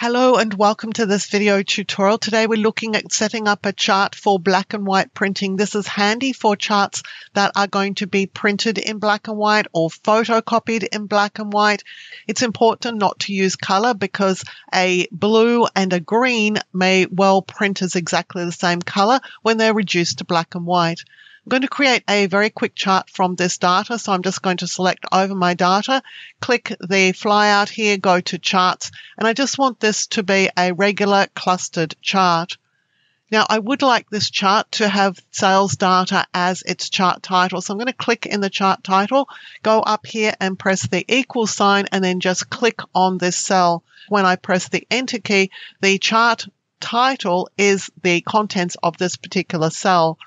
Hello and welcome to this video tutorial. Today we're looking at setting up a chart for black and white printing. This is handy for charts that are going to be printed in black and white or photocopied in black and white. It's important not to use color because a blue and a green may well print as exactly the same color when they're reduced to black and white. I'm going to create a very quick chart from this data. So I'm just going to select over my data, click the flyout here, go to charts, and I just want this to be a regular clustered chart. Now I would like this chart to have sales data as its chart title. So I'm going to click in the chart title, go up here and press the equal sign and then just click on this cell. When I press the enter key, the chart title is the contents of this particular cell.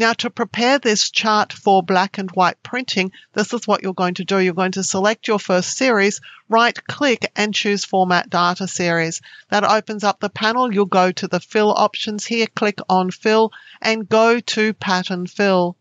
Now to prepare this chart for black and white printing, this is what you're going to do. You're going to select your first series, right click and choose Format Data Series. That opens up the panel. You'll go to the fill options here, click on fill and go to pattern fill.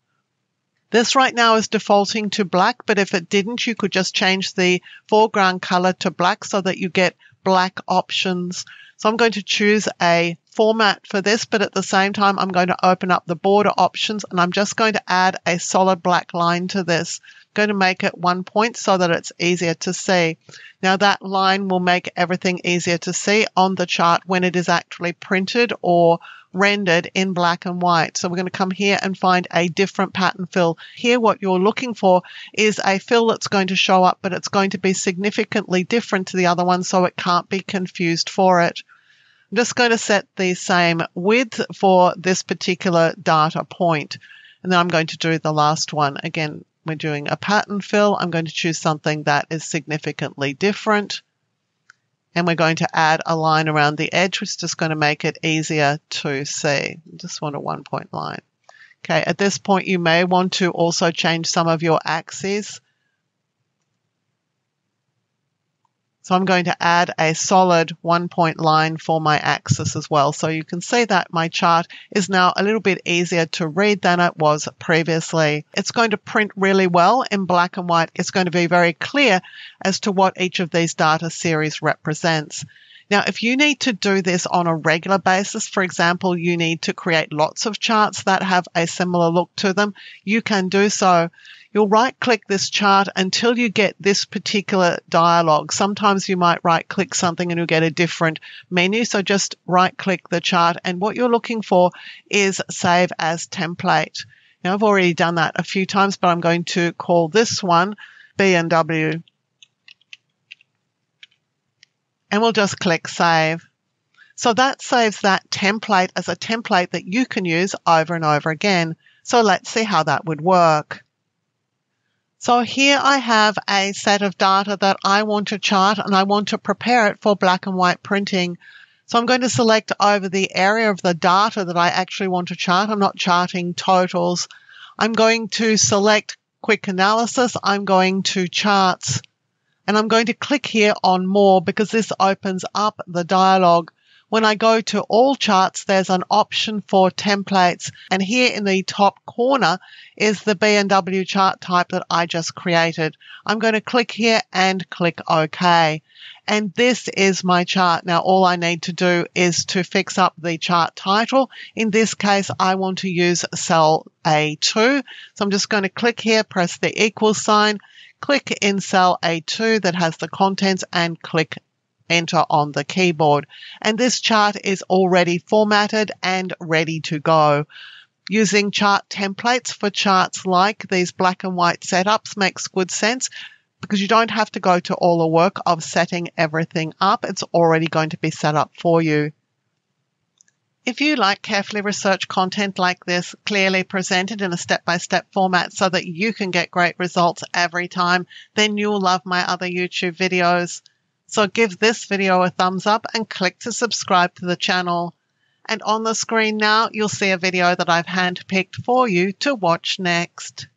This right now is defaulting to black, but if it didn't, you could just change the foreground color to black so that you get black options. So I'm going to choose a format for this, but at the same time, I'm going to open up the border options and I'm just going to add a solid black line to this. I'm going to make it one point so that it's easier to see. Now that line will make everything easier to see on the chart when it is actually printed or rendered in black and white. So we're going to come here and find a different pattern fill. Here what you're looking for is a fill that's going to show up, but it's going to be significantly different to the other one so it can't be confused for it. I'm just going to set the same width for this particular data point. And then I'm going to do the last one. Again, we're doing a pattern fill. I'm going to choose something that is significantly different. And we're going to add a line around the edge, which is just going to make it easier to see. Just want a one point line. Okay, at this point, you may want to also change some of your axes. So I'm going to add a solid one point line for my axis as well. So you can see that my chart is now a little bit easier to read than it was previously. It's going to print really well in black and white. It's going to be very clear as to what each of these data series represents. Now, if you need to do this on a regular basis, for example, you need to create lots of charts that have a similar look to them, you can do so. You'll right click this chart until you get this particular dialog. Sometimes you might right click something and you'll get a different menu. So just right click the chart and what you're looking for is save as template. Now I've already done that a few times, but I'm going to call this one B&W and we'll just click save. So that saves that template as a template that you can use over and over again. So let's see how that would work. So here I have a set of data that I want to chart and I want to prepare it for black and white printing. So I'm going to select over the area of the data that I actually want to chart. I'm not charting totals. I'm going to select quick analysis. I'm going to charts and I'm going to click here on more because this opens up the dialog. When I go to all charts, there's an option for templates. And here in the top corner is the B&W chart type that I just created. I'm going to click here and click OK. And this is my chart. Now, all I need to do is to fix up the chart title. In this case, I want to use cell A2. So I'm just going to click here, press the equal sign, click in cell A2 that has the contents and click enter on the keyboard. And this chart is already formatted and ready to go. Using chart templates for charts like these black and white setups makes good sense because you don't have to go to all the work of setting everything up. It's already going to be set up for you. If you like carefully researched content like this, clearly presented in a step by step format so that you can get great results every time, then you'll love my other YouTube videos. So give this video a thumbs up and click to subscribe to the channel. And on the screen now, you'll see a video that I've handpicked for you to watch next.